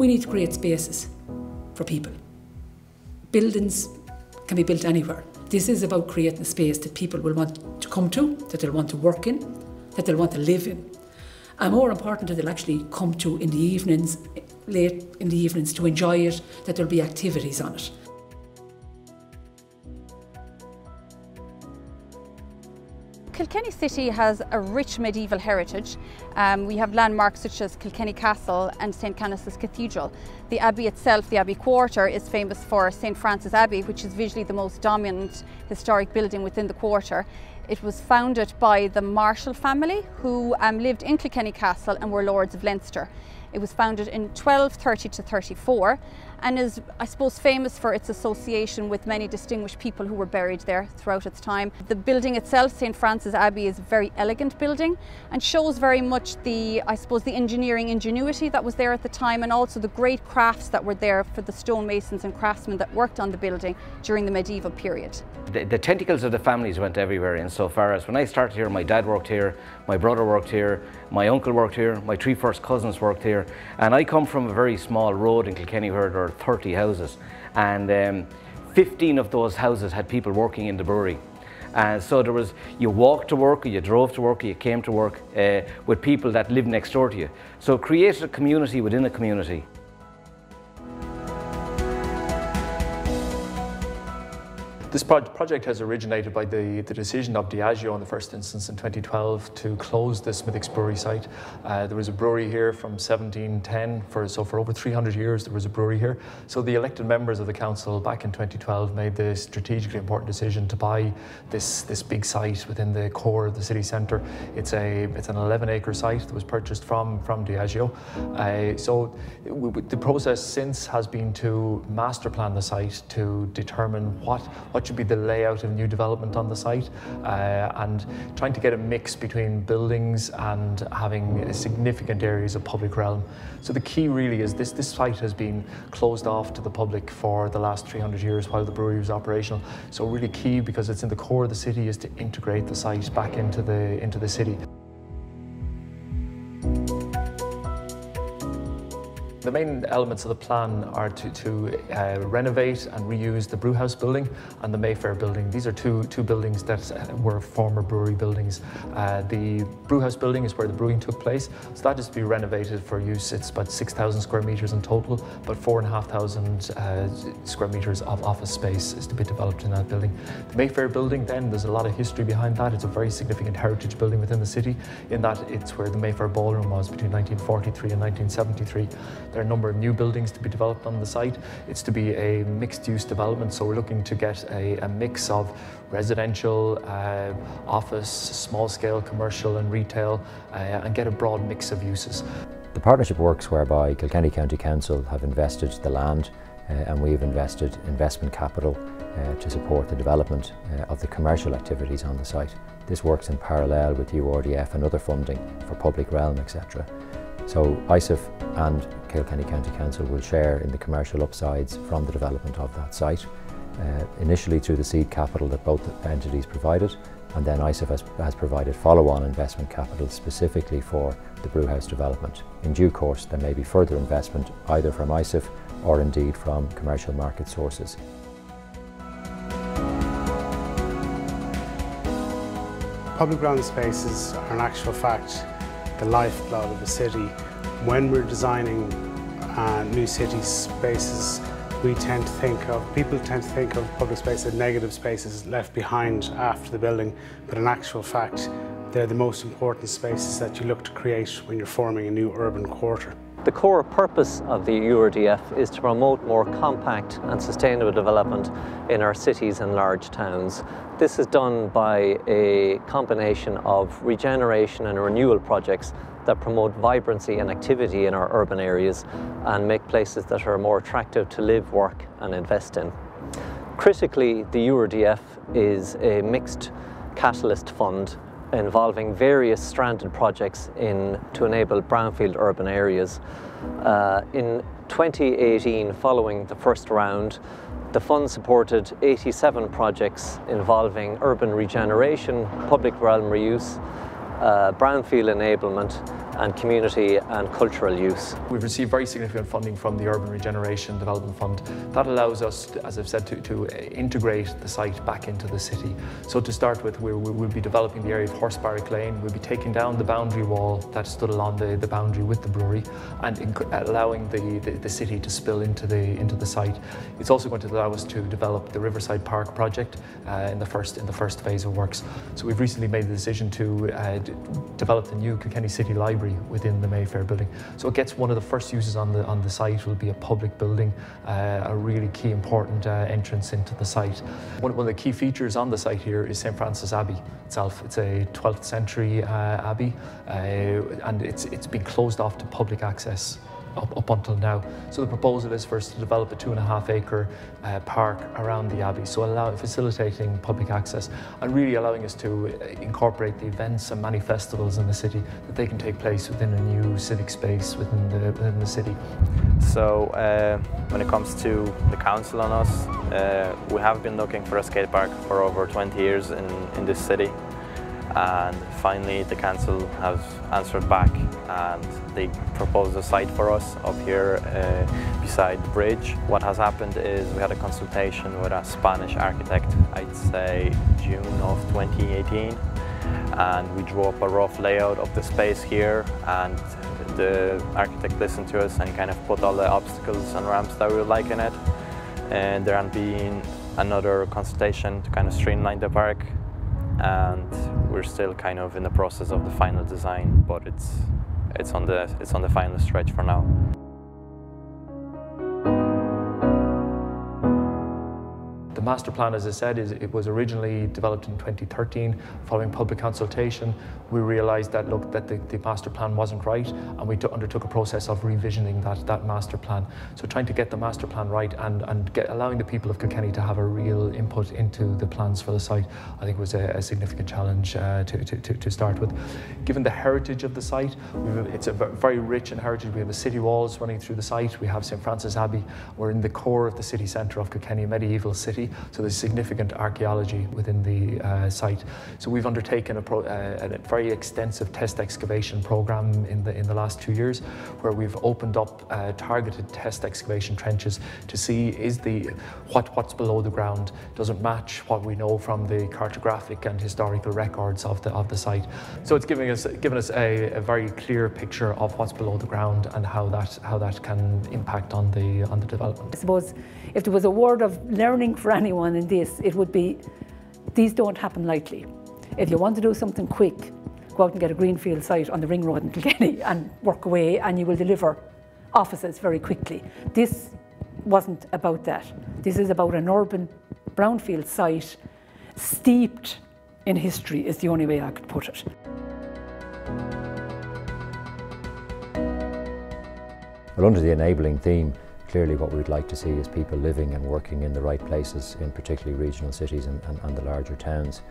we need to create spaces for people. Buildings can be built anywhere. This is about creating a space that people will want to come to, that they'll want to work in, that they'll want to live in. And more important, that they'll actually come to in the evenings, late in the evenings to enjoy it, that there'll be activities on it. Kilkenny City has a rich medieval heritage. Um, we have landmarks such as Kilkenny Castle and St Canice's Cathedral. The Abbey itself, the Abbey Quarter, is famous for St Francis Abbey, which is visually the most dominant historic building within the quarter. It was founded by the Marshal family, who um, lived in Kilkenny Castle and were lords of Leinster. It was founded in 1230 to 34 and is, I suppose, famous for its association with many distinguished people who were buried there throughout its time. The building itself, St Francis Abbey, is a very elegant building and shows very much the, I suppose, the engineering ingenuity that was there at the time and also the great crafts that were there for the stonemasons and craftsmen that worked on the building during the medieval period. The, the tentacles of the families went everywhere insofar as when I started here, my dad worked here, my brother worked here, my uncle worked here, my three first cousins worked here, and I come from a very small road in Kilkenny where there are 30 houses, and um, 15 of those houses had people working in the brewery. And so there was, you walked to work, or you drove to work, or you came to work uh, with people that lived next door to you. So it created a community within a community. This pro project has originated by the, the decision of Diageo in the first instance in 2012 to close the Smithwick's brewery site. Uh, there was a brewery here from 1710, for, so for over 300 years there was a brewery here. So the elected members of the council back in 2012 made the strategically important decision to buy this, this big site within the core of the city centre. It's, a, it's an 11 acre site that was purchased from, from Diageo. Uh, so the process since has been to master plan the site to determine what, what what should be the layout of new development on the site, uh, and trying to get a mix between buildings and having significant areas of public realm. So the key really is this, this site has been closed off to the public for the last 300 years while the brewery was operational. So really key because it's in the core of the city is to integrate the site back into the, into the city. The main elements of the plan are to, to uh, renovate and reuse the Brewhouse building and the Mayfair building. These are two, two buildings that uh, were former brewery buildings. Uh, the Brewhouse building is where the brewing took place, so that is to be renovated for use. It's about 6,000 square metres in total, but 4,500 uh, square metres of office space is to be developed in that building. The Mayfair building then, there's a lot of history behind that. It's a very significant heritage building within the city in that it's where the Mayfair Ballroom was between 1943 and 1973. There are a number of new buildings to be developed on the site. It's to be a mixed-use development, so we're looking to get a, a mix of residential, uh, office, small-scale commercial and retail, uh, and get a broad mix of uses. The partnership works whereby Kilkenny County Council have invested the land uh, and we've invested investment capital uh, to support the development uh, of the commercial activities on the site. This works in parallel with URDF and other funding for public realm, etc. So ISIF and Kilkenny County Council will share in the commercial upsides from the development of that site, uh, initially through the seed capital that both entities provided, and then ISIF has, has provided follow-on investment capital specifically for the brewhouse development. In due course, there may be further investment either from ISIF or indeed from commercial market sources. Public ground spaces are in actual fact the lifeblood of a city. When we're designing uh, new city spaces, we tend to think of, people tend to think of public space as negative spaces left behind after the building, but in actual fact, they're the most important spaces that you look to create when you're forming a new urban quarter. The core purpose of the URDF is to promote more compact and sustainable development in our cities and large towns. This is done by a combination of regeneration and renewal projects that promote vibrancy and activity in our urban areas and make places that are more attractive to live, work and invest in. Critically, the URDF is a mixed catalyst fund involving various stranded projects in, to enable brownfield urban areas. Uh, in 2018, following the first round, the fund supported 87 projects involving urban regeneration, public realm reuse, Uh, brownfield enablement and community and cultural use. We've received very significant funding from the Urban Regeneration Development Fund. That allows us, as I've said, to, to, integrate the site back into the city. So to start with, we will be developing the area of Horsebarrack Lane. We'll be taking down the boundary wall that stood along the, the boundary with the brewery and allowing the, the, the, city to spill into the, into the site. It's also going to allow us to develop the Riverside Park project uh, in, the first, in the first phase of works. So we've recently made the decision to uh, develop the new Kilkenny City Library within the Mayfair building. So it gets one of the first uses on the, on the site will be a public building, uh, a really key important uh, entrance into the site. One, one, of the key features on the site here is St. Francis Abbey itself. It's a 12th century uh, abbey uh, and it's, it's been closed off to public access up, up, until now. So the proposal is for us to develop a two and a half acre uh, park around the Abbey, so allow, facilitating public access and really allowing us to uh, incorporate the events and many festivals in the city that they can take place within a new civic space within the, within the city. So uh, when it comes to the council on us, uh, we have been looking for a skate park for over 20 years in, in this city and finally the council has answered back and they proposed a site for us up here uh, beside the bridge. What has happened is we had a consultation with a Spanish architect, I'd say June of 2018 and we drew up a rough layout of the space here and the architect listened to us and kind of put all the obstacles and ramps that we would like in it. And there had been another consultation to kind of streamline the park. And we're still kind of in the process of the final design, but it's it's on the it's on the final stretch for now. Master plan, as I said, is, it was originally developed in 2013 following public consultation. We realised that, look, that the, the, master plan wasn't right and we undertook a process of revisioning that, that master plan. So trying to get the master plan right and, and get, allowing the people of Kilkenny to have a real input into the plans for the site, I think was a, a significant challenge uh, to, to, to, start with. Given the heritage of the site, it's a very rich in heritage. We have the city walls running through the site. We have St Francis Abbey. We're in the core of the city centre of Kilkenny, a medieval city. So there's significant archaeology within the uh, site. So we've undertaken a, uh, a, very extensive test excavation program in the in the last two years, where we've opened up uh, targeted test excavation trenches to see is the what what's below the ground doesn't match what we know from the cartographic and historical records of the of the site. So it's giving us giving us a, a very clear picture of what's below the ground and how that how that can impact on the on the development. I suppose if there was a word of learning for anyone in this, it would be these don't happen lightly. If you want to do something quick, go out and get a greenfield site on the ring road in Kilkenny and work away and you will deliver offices very quickly. This wasn't about that. This is about an urban brownfield site steeped in history is the only way I could put it. Well, under the enabling theme, Clearly what we'd like to see is people living and working in the right places in particularly regional cities and, and, and the larger towns.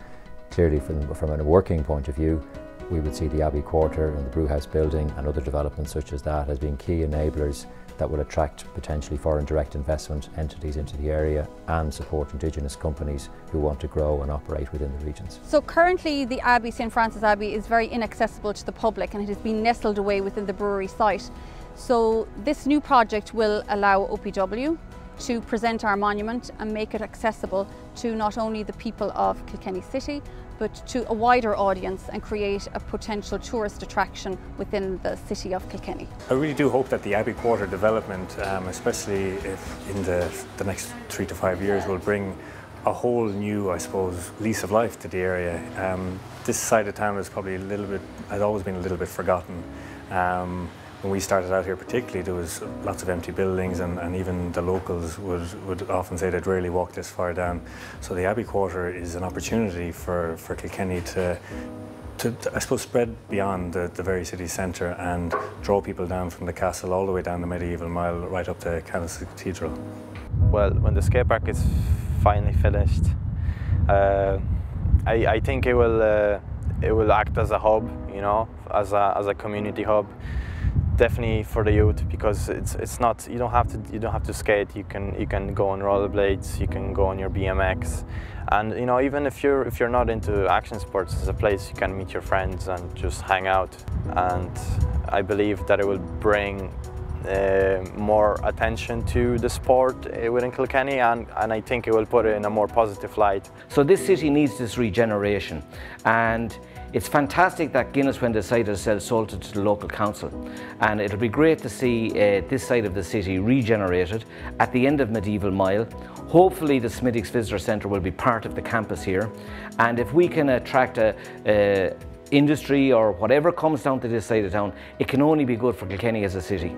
Clearly from, from a working point of view, we would see the Abbey Quarter and the Brewhouse building and other developments such as that as being key enablers that will attract potentially foreign direct investment entities into the area and support Indigenous companies who want to grow and operate within the regions. So currently the Abbey, St Francis Abbey, is very inaccessible to the public and it has been nestled away within the brewery site. So this new project will allow OPW to present our monument and make it accessible to not only the people of Kilkenny City but to a wider audience and create a potential tourist attraction within the city of Kilkenny. I really do hope that the Abbey Quarter development, um, especially if in the, the next three to five years, will bring a whole new, I suppose, lease of life to the area. Um, this side of town is probably a little bit, has always been a little bit forgotten. Um, when we started out here particularly, there was lots of empty buildings and, and even the locals would, would often say they'd rarely walk this far down. So the Abbey Quarter is an opportunity for, for Kilkenny to, to, I suppose, spread beyond the, the very city centre and draw people down from the castle all the way down the medieval mile right up to Canice Cathedral. Well, when the skate park is finally finished, uh, I, I think it will, uh, it will act as a hub, you know, as a, as a community hub definitely for the youth because it's it's not you don't have to you don't have to skate. You can you can go on rollerblades. You can go on your BMX, and you know even if you're if you're not into action sports, it's a place you can meet your friends and just hang out. And I believe that it will bring more attention to the sport uh, within Kilkenny and, and I think it will put it in a more positive light. So this city needs this regeneration and it's fantastic that Guinness when decided to sell Salted to the local council and it'll be great to see uh, this side of the city regenerated at the end of Medieval Mile. Hopefully the Smithwick's Visitor Centre will be part of the campus here and if we can attract a, a industry or whatever comes down to this side of town, it can only be good for Kilkenny as a city.